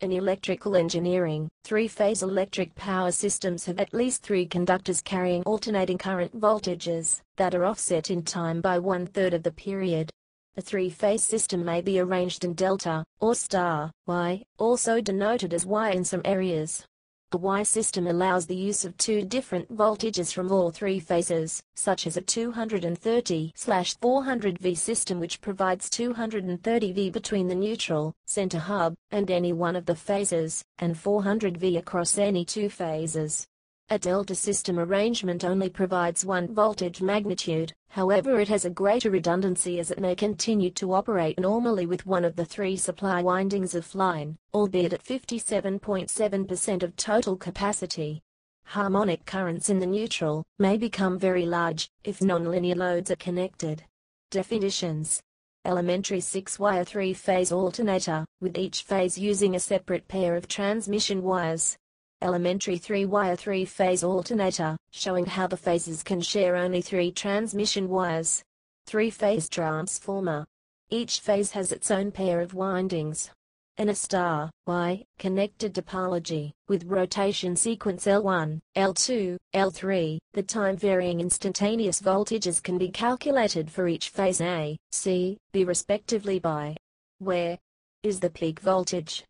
In electrical engineering, three-phase electric power systems have at least three conductors carrying alternating current voltages that are offset in time by one-third of the period. A three-phase system may be arranged in delta, or star, Y, also denoted as Y in some areas. A Y system allows the use of two different voltages from all three phases, such as a 230/400V system which provides 230V between the neutral, center hub, and any one of the phases, and 400V across any two phases. A delta system arrangement only provides one voltage magnitude, however it has a greater redundancy as it may continue to operate normally with one of the three supply windings offline, albeit at 57.7% of total capacity. Harmonic currents in the neutral may become very large if nonlinear loads are connected. Definitions Elementary 6-wire three-phase alternator, with each phase using a separate pair of transmission wires, elementary three-wire three-phase alternator, showing how the phases can share only three transmission wires. Three-phase transformer. Each phase has its own pair of windings. In a star, Y, connected topology, with rotation sequence L1, L2, L3, the time-varying instantaneous voltages can be calculated for each phase A, C, B respectively by where is the peak voltage?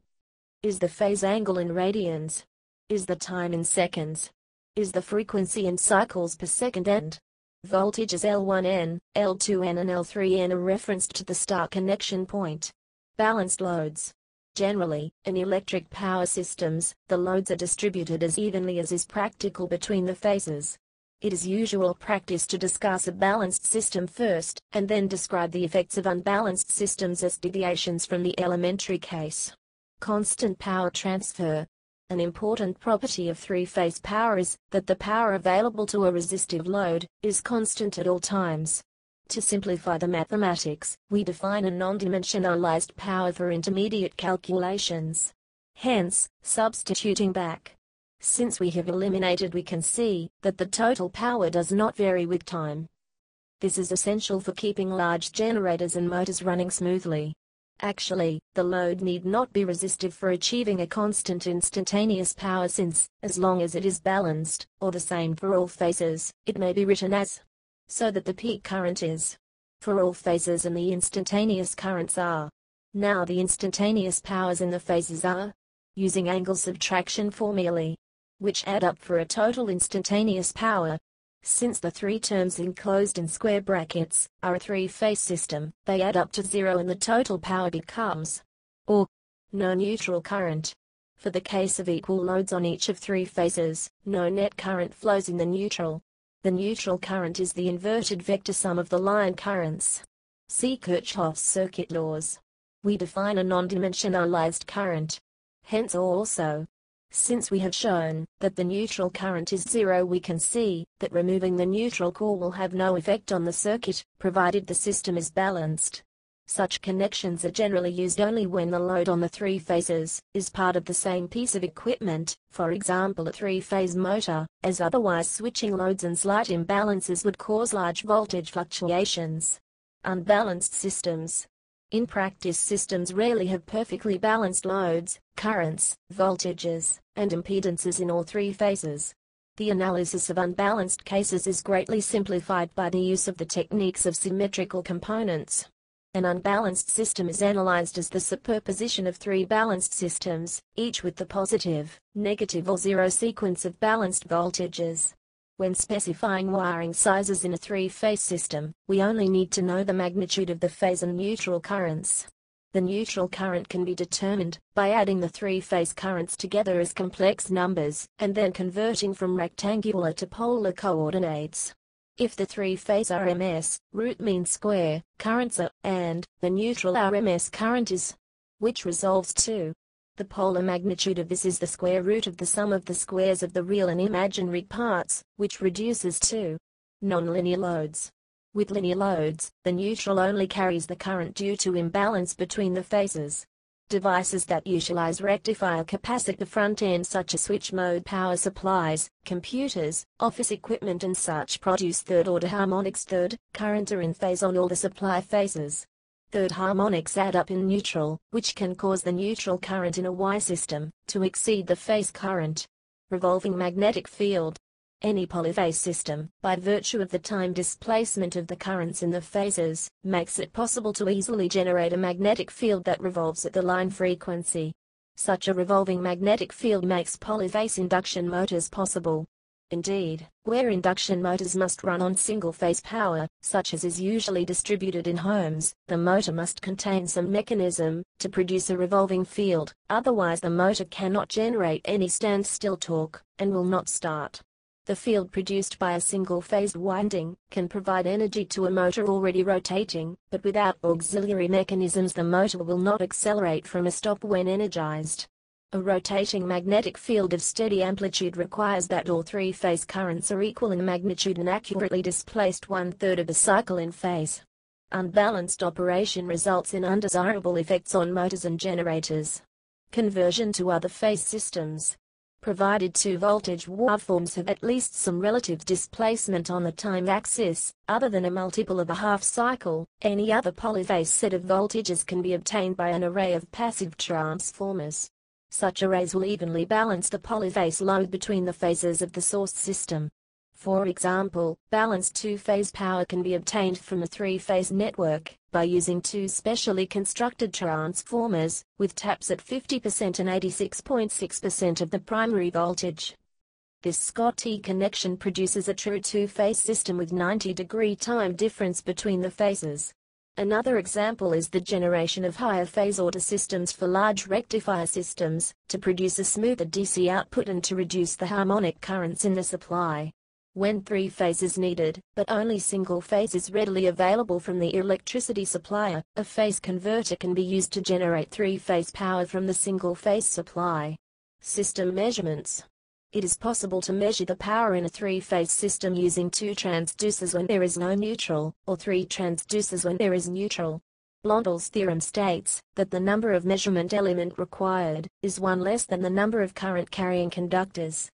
Is the phase angle in radians? Is the time in seconds, is the frequency in cycles per second and voltages L1N, L2N and L3N are referenced to the star connection point. Balanced loads. Generally, in electric power systems, the loads are distributed as evenly as is practical between the phases. It is usual practice to discuss a balanced system first, and then describe the effects of unbalanced systems as deviations from the elementary case. Constant power transfer, an important property of three-phase power is that the power available to a resistive load is constant at all times. To simplify the mathematics, we define a non-dimensionalized power for intermediate calculations. Hence, substituting back. Since we have eliminated we can see that the total power does not vary with time. This is essential for keeping large generators and motors running smoothly. Actually, the load need not be resistive for achieving a constant instantaneous power since, as long as it is balanced, or the same for all phases, it may be written as so that the peak current is for all phases and the instantaneous currents are. Now the instantaneous powers in the phases are using angle subtraction formulae, which add up for a total instantaneous power, since the three terms enclosed in square brackets are a three-phase system, they add up to zero and the total power becomes or no neutral current. For the case of equal loads on each of three phases, no net current flows in the neutral. The neutral current is the inverted vector sum of the line currents. See Kirchhoff's circuit laws. We define a non-dimensionalized current. Hence also, since we have shown that the neutral current is zero we can see that removing the neutral core will have no effect on the circuit, provided the system is balanced. Such connections are generally used only when the load on the three phases is part of the same piece of equipment, for example a three-phase motor, as otherwise switching loads and slight imbalances would cause large voltage fluctuations. Unbalanced systems, in practice systems rarely have perfectly balanced loads, currents, voltages, and impedances in all three phases. The analysis of unbalanced cases is greatly simplified by the use of the techniques of symmetrical components. An unbalanced system is analyzed as the superposition of three balanced systems, each with the positive, negative or zero sequence of balanced voltages. When specifying wiring sizes in a three-phase system, we only need to know the magnitude of the phase and neutral currents. The neutral current can be determined by adding the three-phase currents together as complex numbers, and then converting from rectangular to polar coordinates. If the three-phase RMS, root mean square, currents are, and, the neutral RMS current is, which resolves to the polar magnitude of this is the square root of the sum of the squares of the real and imaginary parts, which reduces to nonlinear loads. With linear loads, the neutral only carries the current due to imbalance between the phases. Devices that utilize rectifier capacitor front end such as switch mode power supplies, computers, office equipment and such produce third order harmonics third, current are in phase on all the supply phases. Third harmonics add up in neutral, which can cause the neutral current in a Y system to exceed the phase current. Revolving magnetic field. Any polyphase system, by virtue of the time displacement of the currents in the phases, makes it possible to easily generate a magnetic field that revolves at the line frequency. Such a revolving magnetic field makes polyphase induction motors possible. Indeed, where induction motors must run on single-phase power, such as is usually distributed in homes, the motor must contain some mechanism to produce a revolving field, otherwise the motor cannot generate any standstill torque, and will not start. The field produced by a single-phase winding can provide energy to a motor already rotating, but without auxiliary mechanisms the motor will not accelerate from a stop when energized. A rotating magnetic field of steady amplitude requires that all three phase currents are equal in magnitude and accurately displaced one-third of a cycle in phase. Unbalanced operation results in undesirable effects on motors and generators. Conversion to other phase systems. Provided two voltage waveforms have at least some relative displacement on the time axis, other than a multiple of a half cycle, any other polyphase set of voltages can be obtained by an array of passive transformers. Such arrays will evenly balance the polyphase load between the phases of the source system. For example, balanced two-phase power can be obtained from a three-phase network by using two specially constructed transformers with taps at 50% and 86.6% of the primary voltage. This Scott-T connection produces a true two-phase system with 90-degree time difference between the phases. Another example is the generation of higher phase order systems for large rectifier systems, to produce a smoother DC output and to reduce the harmonic currents in the supply. When three phase is needed, but only single phase is readily available from the electricity supplier, a phase converter can be used to generate three-phase power from the single phase supply. System measurements it is possible to measure the power in a three-phase system using two transducers when there is no neutral, or three transducers when there is neutral. Blondel's theorem states that the number of measurement element required is one less than the number of current carrying conductors.